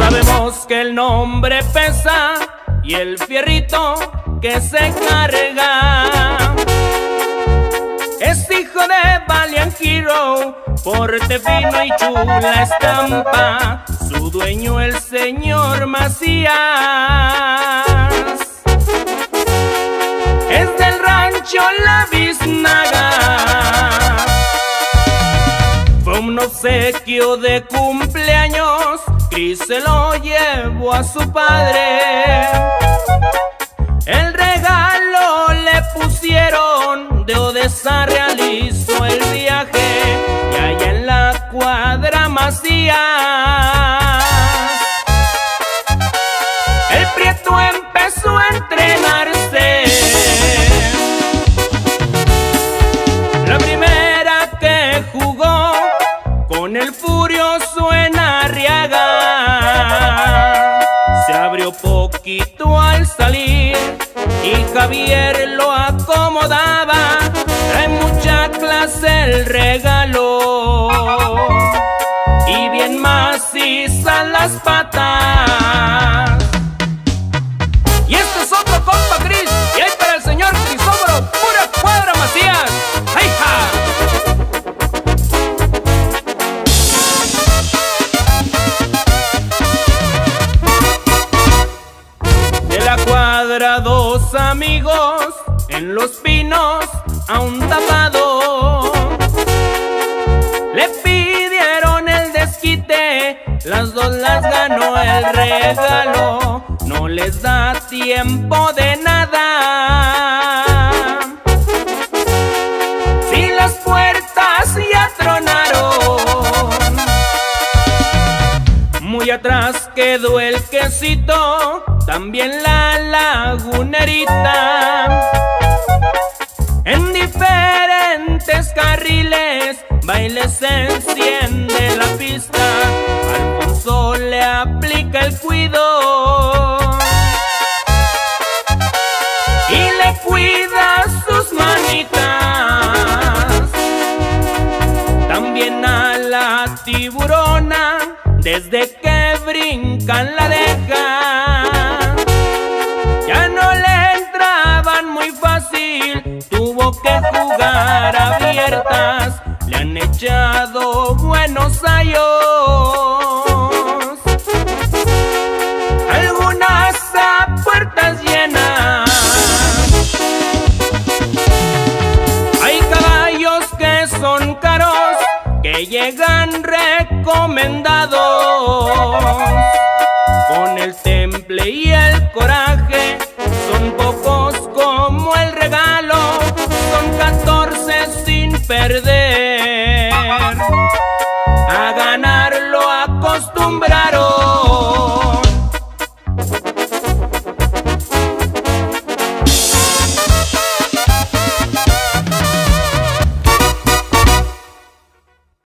Sabemos que el nombre pesa y el fierrito que se carga es hijo de Valiant Hero, porte fino y chula estampa, su dueño el señor Macías. Es del rancho La Biznaga, fue un obsequio de cumpleaños, Cris se lo llevó a su padre. El regalo le pusieron de Odessa realizó el viaje y allá en la cuadra Macías el prieto empezó a entrenarse. La primera que jugó con el furioso poquito al salir y Javier lo acomodaba. Trae mucha clase el regalo y bien macizas las patas. Cuadra dos amigos en los pinos a un tapado. Le pidieron el desquite, las dos las ganó el regalo. No les da tiempo de nada. Si las puertas ya tronaron. Muy atrás quedó el quesito, también la lagunerita. En diferentes carriles, baile se enciende la pista. Alfonso le aplica el cuido. Y le cuida sus manitas. También a la tiburona, desde que brincan la deja. Ya no le entraban muy fácil, tuvo que jugar abiertas. Le han echado buenos años. Llegan recomendados. Con el temple y el coraje, son pocos como el regalo, son 14 sin perder.